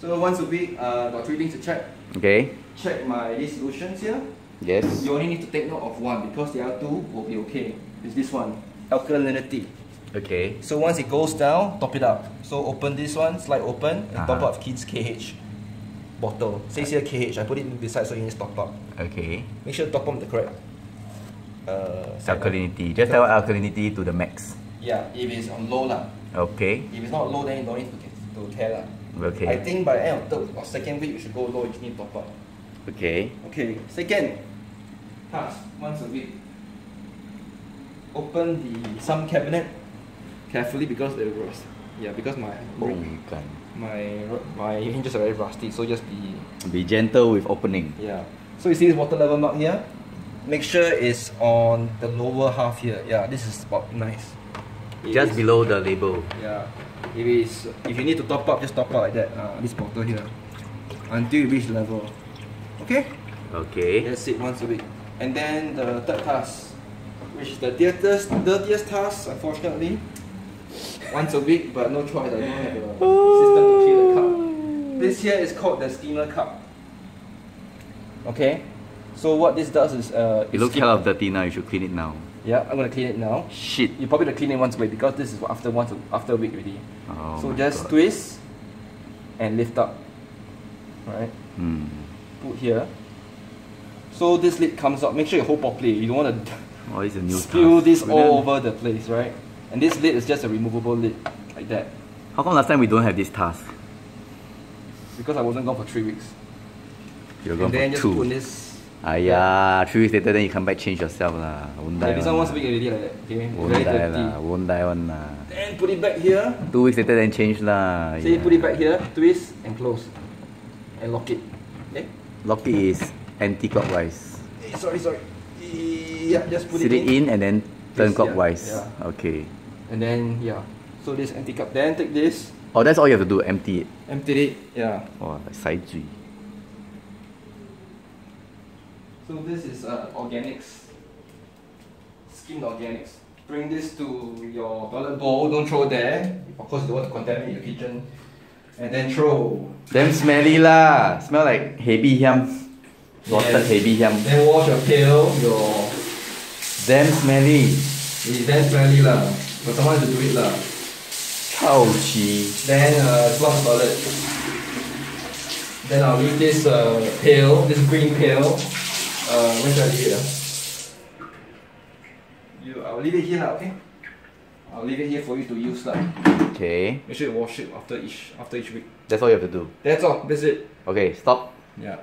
So once a week, uh, got three things to check. Okay. Check my these solutions here. Yes. You only need to take note of one because the other two will be okay. It's this one, alkalinity. Okay. So once it goes down, top it up. So open this one, slide open, and top Uh-huh. up kids KH bottle. Says here KH. I put it beside so you need to top up. Okay. Make sure to top up the correct. Uh, Alkalinity. Just tell alkalinity to the max. Yeah, if it's on low lah. Okay. If it's not low, then you don't need to, to care lah. Okay. I think by the end of third or second week, you should go low. You need to top up. Okay. Okay, second task once a week. Open the sump cabinet carefully because they rust. Yeah, because my oh, Bukan. my my hinges are very rusty, so just be Be gentle with opening. yeah. So you see this water level mark here? Make sure it's on the lower half here. Yeah, this is about nice. If Just it's- below the label. Yeah. If it's if you need to top up, just top up like that. Uh, this bottle here, until you reach level. Okay. Okay. That's it once a week. And then the third task, which is the dirtiest, dirtiest task, unfortunately. Once a week, but no choice. I don't have a system to clean the cup. This here is called the skimmer cup. Okay. So what this does is uh, It looks skip- kind of dirty now. You should clean it now. Yeah, I'm gonna clean it now. Shit. You probably have to clean it once a week because this is after once a, after a week already. Oh so just God. twist and lift up. Right. Hmm. Put here. So this lid comes up. Make sure you hold properly. You don't want to Oh, it's a new spill task. this We all over the place, right? And this lid is just a removable lid, like that. How come last time we don't have this task? Because I wasn't gone for three weeks. You're and gone then for just two. put this. Aya, three weeks later then you come back change yourself lah. Won't die Yeah, this one once a week already like that. Okay, Won't very die dirty. lah. Won't die one lah. Then put it back here. Two weeks later then change lah. So Yeah. put it back here, twist and close, and lock it. Okay. Lock it is anti-clockwise. Eh, sorry, sorry. Yeah, just put Sit it it in and then turn clockwise. yeah. Okay. And then yeah. So this empty cup. Then take this, Oh, that's all you have to do. Empty it. empty it. Yeah. Oh, like 塞 So this is uh, organics, skimmed organics. Bring this to your toilet bowl. Don't throw there. Of course, you don't want to contaminate your kitchen. And then throw. Damn smelly lah. Smell like heavy yam. Roasted Yes. heavy yam. Then wash your pail. Your Damn smelly. it's then smelly lah. But someone has to do it lah. Chao chi. Then uh, flush toilet. Then I'll leave this uh, pail, this green pail. Uh, where should I leave it? ah? You, I'll leave it here lah, okay? I'll leave it here for you to use lah. Okay. Make sure you wash it after each after each week. That's all you have to do. That's all. That's it. Okay, stop. Yeah.